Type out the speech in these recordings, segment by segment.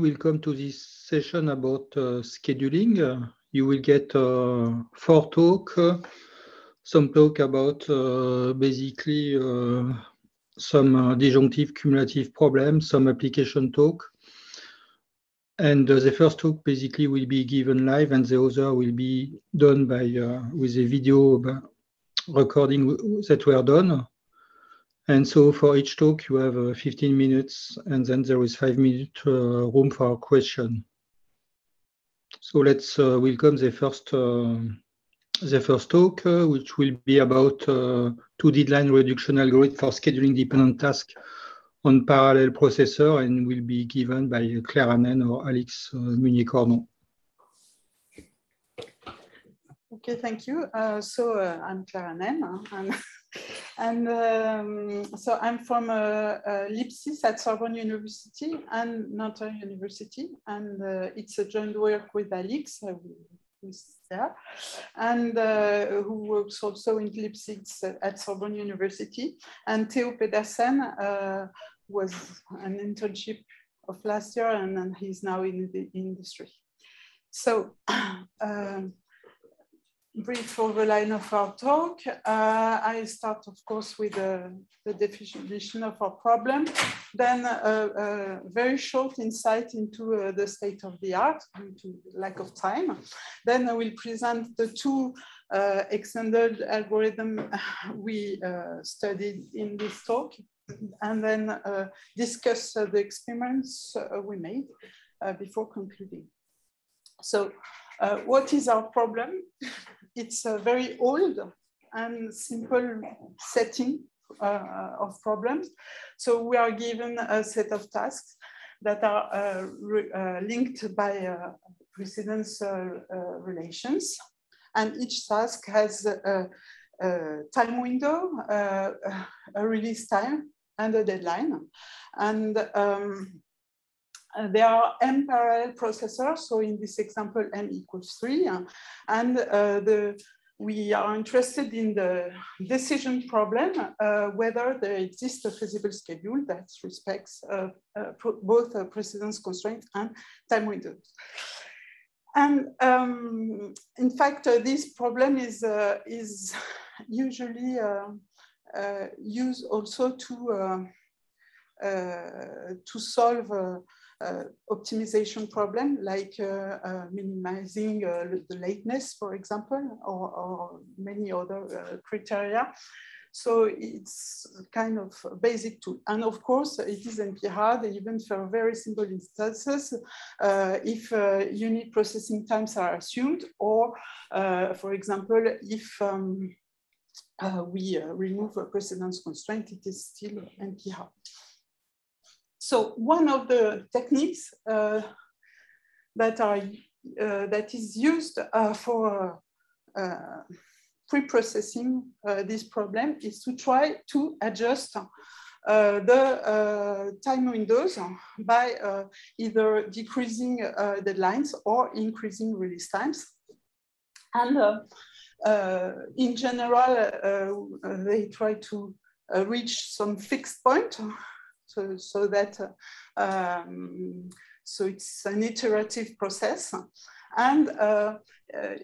will come to this session about uh, scheduling. Uh, you will get uh, four talk, uh, some talk about uh, basically uh, some disjunctive cumulative problems, some application talk. And the first talk basically will be given live and the other will be done by with a video recording that were done. And so for each talk, you have uh, 15 minutes, and then there is five minute uh, room for question. So let's uh, welcome the first uh, the first talk, uh, which will be about uh, two deadline reduction algorithm for scheduling dependent tasks on parallel processor, and will be given by Claire Hanen or Alix Munier-Kordon. Okay, thank you. so I'm Claire Hanen. And um, so I'm from uh, uh, LIP6 at Sorbonne University and Nanterre University, and uh, it's a joint work with Alix, uh, who's there, and uh, who works also in LIP6 at Sorbonne University. And Theo Pedersen uh, was an internship of last year, and, and he's now in the industry. So um, brief overline of our talk. Uh, I start, of course, with uh, the definition of our problem, then a, uh, a very short insight into uh, the state of the art due to lack of time. Then I will present the two uh, extended algorithm we uh, studied in this talk, and then discuss the experiments we made before concluding. So what is our problem? it's a very old and simple setting uh, of problems. So we are given a set of tasks that are uh, uh, linked by uh, precedence uh, uh, relations. And each task has a, a time window, a release time, and a deadline. And um, uh, there are m parallel processors. So in this example, m equals three. And uh, the, we are interested in the decision problem, uh, whether there exists a feasible schedule that respects uh, both precedence constraints and time windows. And um, in fact, this problem is, is usually used also to, to solve optimization problem like uh, uh, minimizing the lateness, for example, or, or many other criteria. So it's kind of basic tool. And of course, it is NP-hard even for very simple instances uh, if uh, unit processing times are assumed, or uh, for example, if um, we remove a precedence constraint, it is still NP-hard. So one of the techniques uh, that are uh, that is used uh, for uh, pre-processing uh, this problem is to try to adjust uh, the time windows by either decreasing deadlines or increasing release times. And in general, they try to reach some fixed point so, so that um, so it's an iterative process and uh, uh,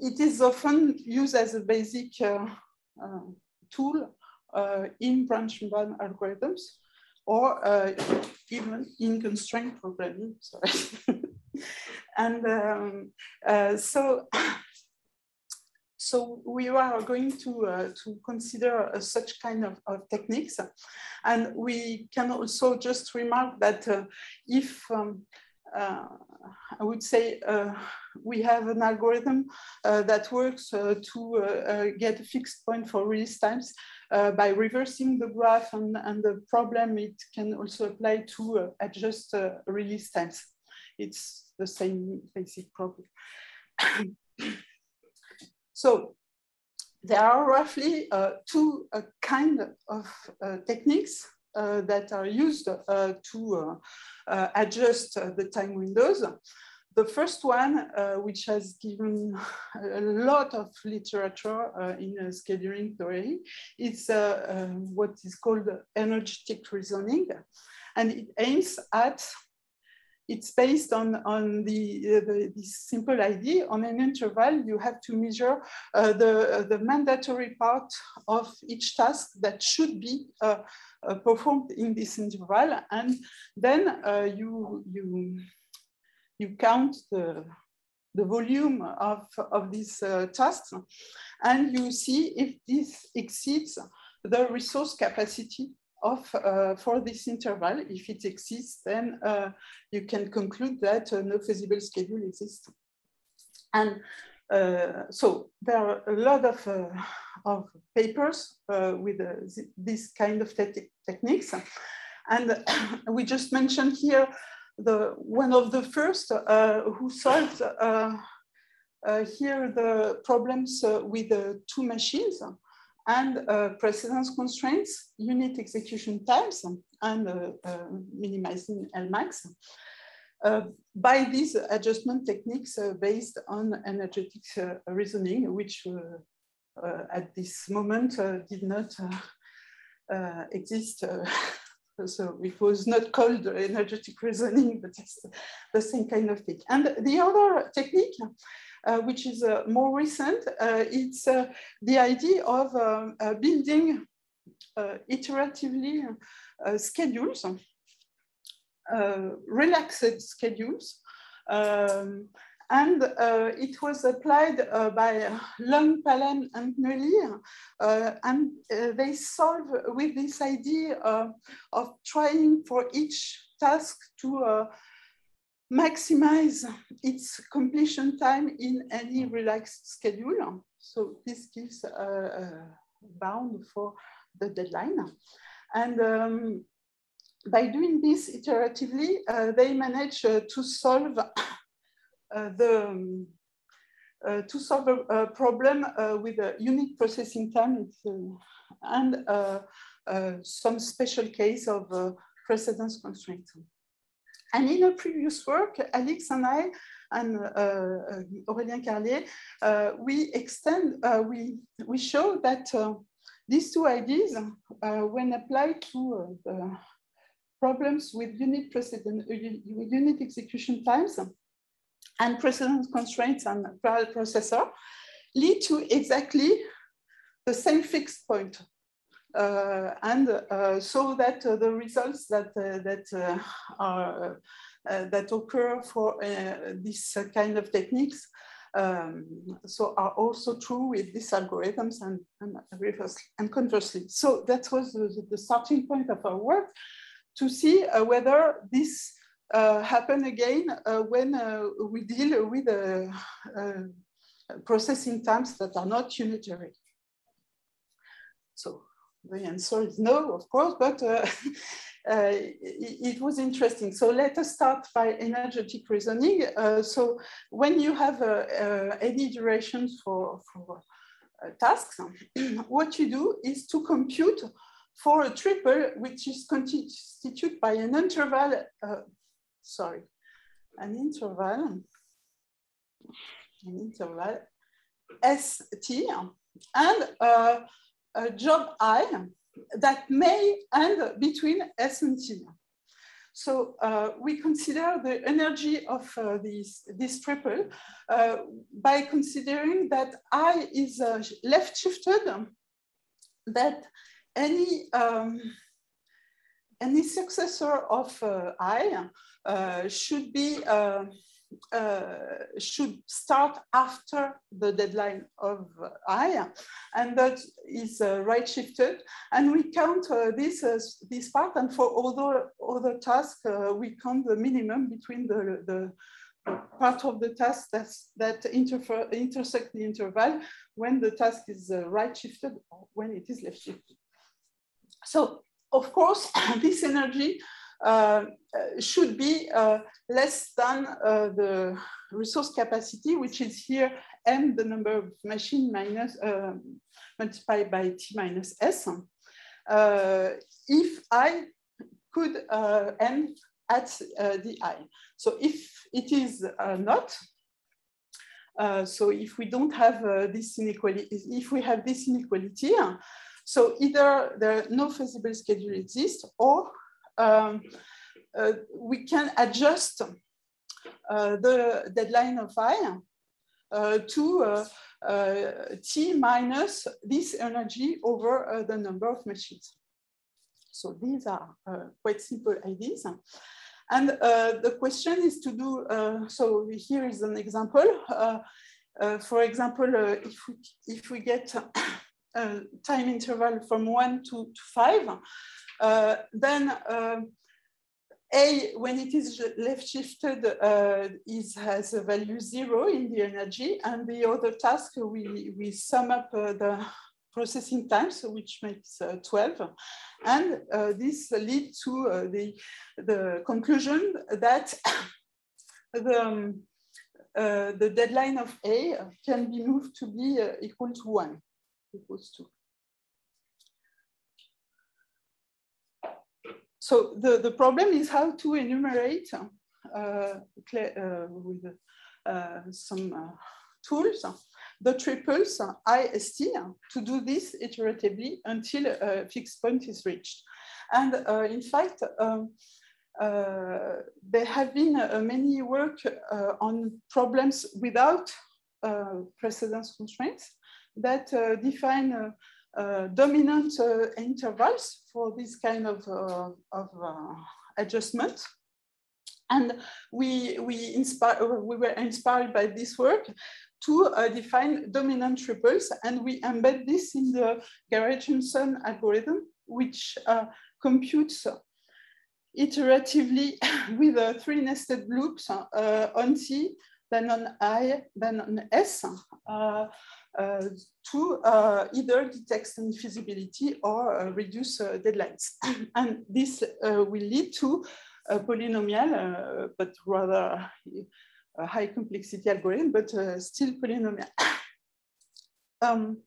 it is often used as a basic uh, uh tool uh, in branch and bound algorithms or uh, even in constraint programming. Sorry. and um, so so we are going to, uh, to consider uh, such kind of, of, techniques. And we can also just remark that uh, if um, uh, I would say uh, we have an algorithm uh, that works to get a fixed point for release times by reversing the graph and, and, the problem it can also apply to adjust release times. It's the same basic problem. So there are roughly uh, two uh, kind of uh, techniques uh, that are used uh, to uh, adjust the time windows. The first one, which has given a lot of literature in scheduling theory, is what is called energetic reasoning. And it aims at it's based on, on the, uh, the, this simple idea. On an interval, you have to measure uh, the, the mandatory part of each task that should be uh, uh performed in this interval. And then uh, you, you, you count the, the volume of, of these uh, tasks and you see if this exceeds the resource capacity of uh, for this interval. If it exists, then uh, you can conclude that uh, no feasible schedule exists. And uh, so there are a lot of, uh, of papers uh, with this kind of te techniques. And we just mentioned here the one of the first who solved here the problems with the two machines and uh, precedence constraints, unit execution times, and uh, uh, minimizing Lmax. Uh, by these adjustment techniques uh, based on energetic reasoning, which at this moment did not exist. so it was not called energetic reasoning, but it's the same kind of thing. And the other technique which is uh, more recent. Uh, it's the idea of building iteratively schedules, relaxed schedules, um, and uh, it was applied uh, by Leung, Palem, and Pnueli, uh, and they solve with this idea of trying for each task to maximize its completion time in any relaxed schedule. So this gives a, bound for the deadline. And um, by doing this iteratively, uh, they manage uh, to solve uh, the um, uh, to solve a, a problem uh, with a unique processing time uh, and some special case of precedence constraint. And in a previous work, Alix and I and uh, uh, Aurélien Carlier, uh, we extend, uh, we, we show that uh, these two ideas, uh, when applied to problems with unit precedent, unit execution times and precedence constraints and parallel processor, lead to exactly the same fixed point and uh, so that uh, the results that that are that occur for this kind of techniques um, so are also true with these algorithms and, and, and conversely. So that was the, the, starting point of our work to see uh, whether this uh, happen again uh, when we deal with processing times that are not unitary. So the answer is no, of course, but uh, uh, it, it, was interesting. So let us start by energetic reasoning. Uh, so when you have uh, uh, any durations for, for uh, tasks, what you do is to compute for a triple, which is constituted by an interval, sorry, an interval, an interval ST, and a job I that may end between S and T. So uh, we consider the energy of uh, this, this triple uh, by considering that I is uh, left shifted, that any, um, any successor of uh, I uh, should be should start after the deadline of I, and that is uh, right shifted. And we count uh, this this part, and for other other tasks, uh, we count the minimum between the, the part of the task that's, that intersect the interval when the task is uh, right shifted or when it is left shifted. So of course, this energy uh, should be uh, less than uh, the resource capacity, which is here m, the number of machine minus multiplied by t minus s. if I could end at the i. So if it is not, uh, so if we don't have uh, this inequality, if we have this inequality, so either there no feasible schedule exists or um, uh, we can adjust uh, the deadline of I uh, to uh, uh, T minus this energy over the number of machines. So these are quite simple ideas. And the question is to do, so here is an example. for example, if, we, if we get a time interval from one to, to five, uh, then uh, A, when it is left shifted, uh, is, has a value zero in the energy, and the other task, we, we sum up the processing times, which makes uh, 12. And uh, this leads to uh, the, the conclusion that the, um, the deadline of A can be moved to be equal to one, equals to. So the, the problem is how to enumerate uh, uh, with uh, some uh, tools the triples IST to do this iteratively until a fixed point is reached. And uh, in fact, um, uh, there have been many work on problems without precedence constraints that define uh, dominant uh, intervals for this kind of, uh, of adjustment. And we, we, inspire, we were inspired by this work to uh, define dominant triples. And we embed this in the Garey-Johnson algorithm, which uh, computes iteratively with uh, three nested loops on T, then on I, then on S. Uh, to uh, either detect feasibility or uh, reduce deadlines. and this will lead to a polynomial, but rather a high complexity algorithm, but still polynomial. um,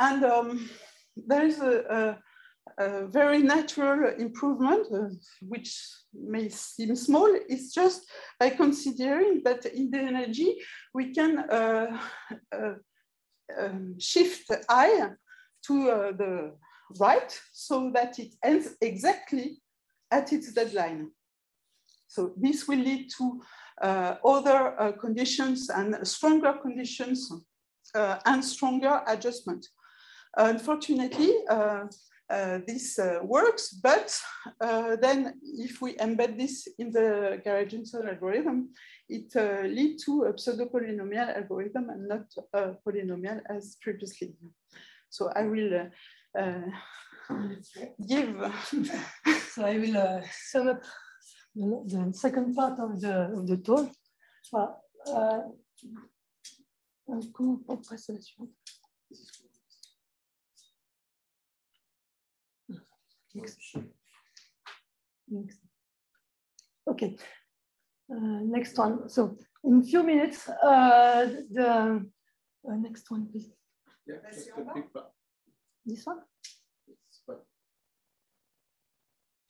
and um, there is a, a, very natural improvement, uh, which may seem small, it's just by considering that in the energy, we can uh, uh, um, shift I to uh, the right so that it ends exactly at its deadline. So this will lead to uh, other uh, conditions and stronger conditions and stronger adjustment. Unfortunately, this uh, works, but uh, then if we embed this in the Garey-Johnson algorithm, it uh, leads to a pseudo-polynomial algorithm and not a polynomial as previously. So I will uh, give. so I will sum up the, second part of the, of the talk. Uh, on suivante Next. Next. Okay. Uh, next one. So in a few minutes, uh, the uh, next one, please. Yeah, This one?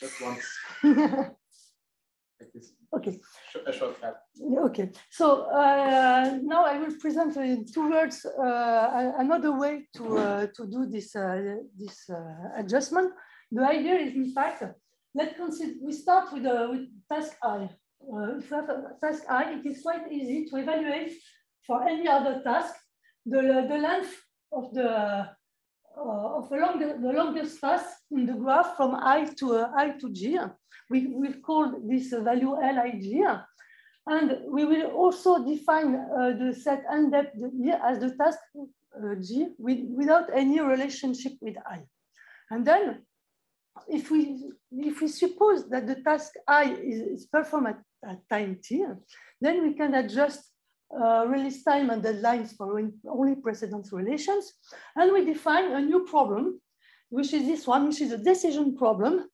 Just once. like this. Okay. A short cut. Okay. So uh, now I will present in two words uh, another way to uh, to do this this adjustment. The idea is, in fact, let's consider, we start with, uh, with task I. Uh, if we have a task I, it is quite easy to evaluate for any other task the, the length of the uh, of the, long, the longest path in the graph from i to uh, i to g. We will call this value Lig. And we will also define uh, the set n depth here as the task uh, g with, without any relationship with i. And then if we, if we suppose that the task I is, is performed at, at, time t, then we can adjust uh, release time and deadlines for only precedence relations. And we define a new problem, which is this one, which is a decision problem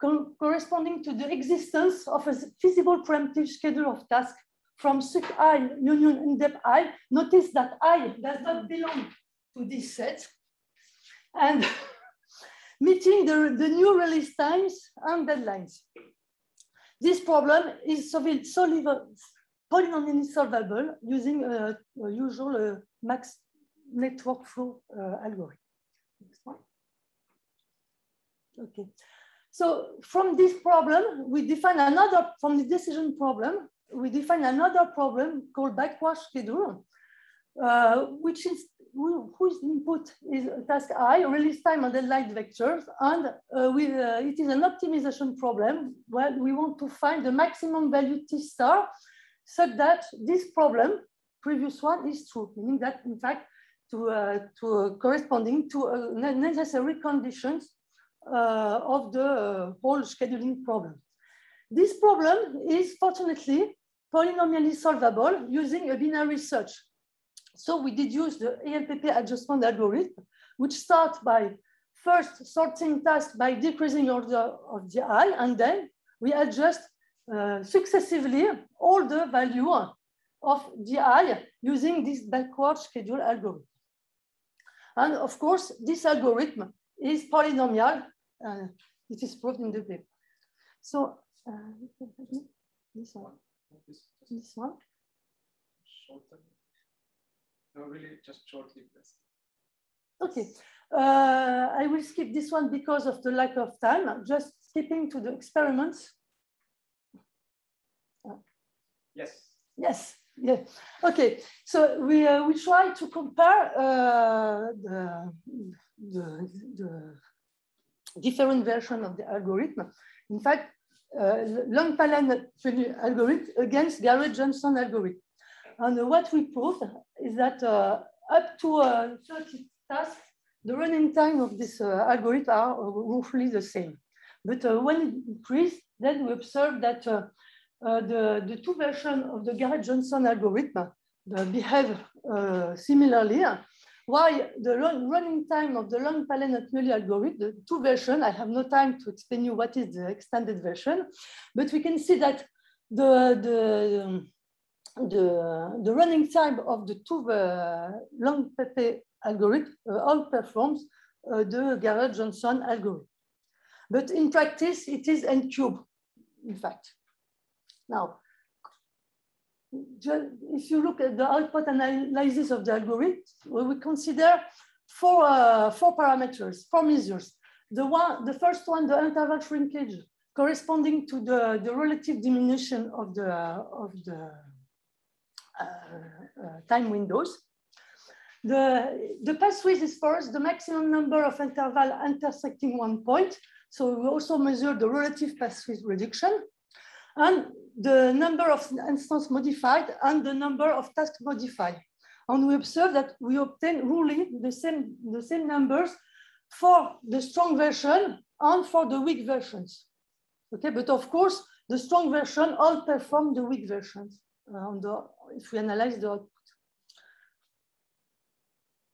co corresponding to the existence of a feasible preemptive schedule of tasks from suc i union in depth i. Notice that i does not belong to this set. And meeting the, the new release times and deadlines. This problem is solvable, polynomially solvable using a, a usual uh, max network flow uh, algorithm. Okay. So from this problem, we define another, from the decision problem, we define another problem called backward schedule, uh, which is whose input is task i, release time and deadline vectors, and uh, uh, it is an optimization problem where we want to find the maximum value T star such that this problem, previous one, is true, meaning that in fact, to, uh, to corresponding to uh, necessary conditions uh, of the whole scheduling problem. This problem is fortunately polynomially solvable using a binary search. So we did use the ALPP adjustment algorithm, which starts by first sorting tasks by decreasing order of the i, and then we adjust uh, successively all the value of the i using this backward schedule algorithm. And of course, this algorithm is polynomial. Uh, it is proved in the paper. So uh, this one, this one. No, really, just shortly, please. Okay, uh, I will skip this one because of the lack of time. Just skipping to the experiments. Yes. Yes. Yeah. Okay. So we uh, we try to compare uh, the, the, the different version of the algorithm. In fact, uh, Leung Palem algorithm against Garey Johnson algorithm. And what we proved is that uh, up to uh, 30 tasks, the running time of this uh, algorithm are roughly the same. But when it increased, then we observed that the, the two versions of the Garey-Johnson algorithm behave similarly. Why the running time of the Leung Palem-Atmeli algorithm, the two versions, I have no time to explain you what is the extended version, but we can see that the, the, the, the running time of the two uh, long Pepe algorithm uh, outperforms uh, the Garey-Johnson algorithm. But in practice, it is n cube, in fact. Now, if you look at the output analysis of the algorithm, we consider four, uh, four parameters, four measures. The, one, the first one, the interval shrinkage, corresponding to the, the relative diminution of the, of the uh, uh, Uh, uh, time windows. The, the path width is first the maximum number of interval intersecting one point. So we also measure the relative path width reduction and the number of instance modified and the number of tasks modified. And we observe that we obtain really the same, the same numbers for the strong version and for the weak versions. Okay, but of course, the strong version outperform the weak versions uh, on the, if we analyze the output.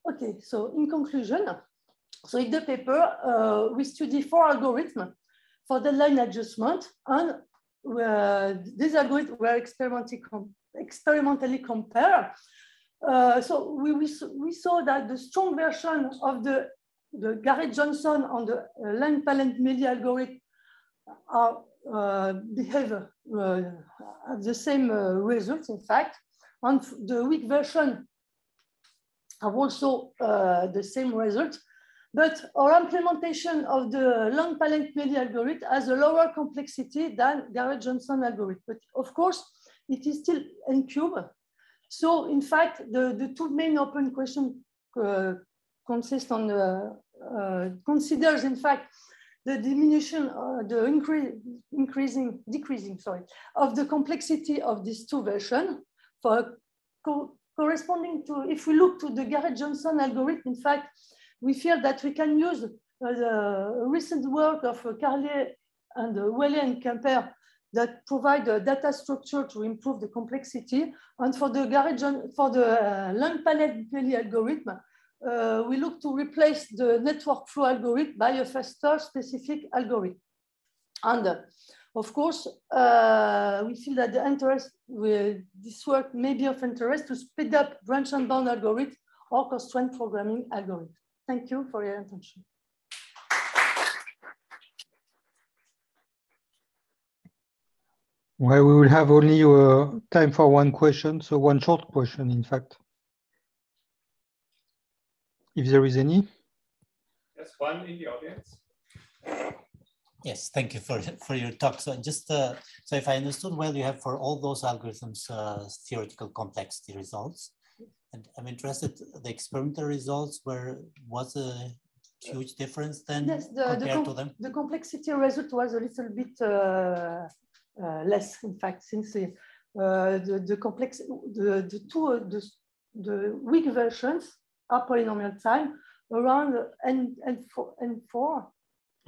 Okay, so in conclusion, so in the paper, uh, we study four algorithms for the line adjustment and uh, these algorithms were experimentally, com experimentally compared. Uh, so we, we, we, saw that the strong version of the, the Garey-Johnson on the uh, Leung Palem-Pnueli algorithm are, uh, behave uh, have the same uh, results, in fact. And the weak version have also the same result. But our implementation of the Leung Palem-Pnueli algorithm has a lower complexity than Garey-Johnson algorithm. But of course, it is still n cube. So in fact, the, the two main open questions uh, consist on uh, uh, considers in fact the diminution, uh, the increase, increasing, decreasing, sorry, of the complexity of these two versions for co corresponding to, if we look to the Garey-Johnson algorithm, in fact, we feel that we can use uh, the recent work of uh, Carlier and uh, Welle and Kemper that provide a data structure to improve the complexity. And for the Garey John, for the uh, Leung Palem-Pnueli algorithm, uh, we look to replace the network flow algorithm by a faster specific algorithm. And uh, of course, uh, we feel that the interest with this work may be of interest to speed up branch and bound algorithm or constraint programming algorithm. Thank you for your attention. Well, we will have only uh, time for one question, so one short question, in fact. If there is any. Yes, one in the audience. Yes, thank you for, for your talk. So just uh, so if I understood well, you have for all those algorithms uh, theoretical complexity results. And I'm interested, the experimental results where was a huge difference then yes, the, compared the to them? The complexity result was a little bit uh, uh less, in fact, since the, uh, the, the, complex, the, the two, the, the weak versions are polynomial time around n, n4, n4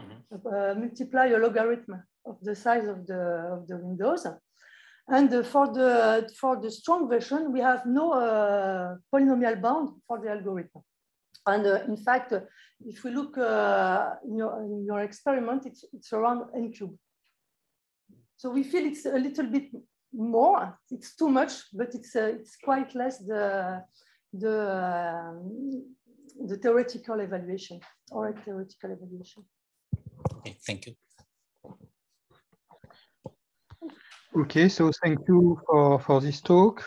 mm-hmm. uh, multiply a logarithm of the size of the, of the windows. And uh, for, the, for the strong version, we have no uh, polynomial bound for the algorithm. And in fact, if we look in your, in, your, experiment, it's, it's around n cube. So we feel it's a little bit more, it's too much, but it's, uh, it's quite less the, the, um, the theoretical evaluation or a theoretical evaluation. Okay, thank you. Okay, so thank you for, for this talk.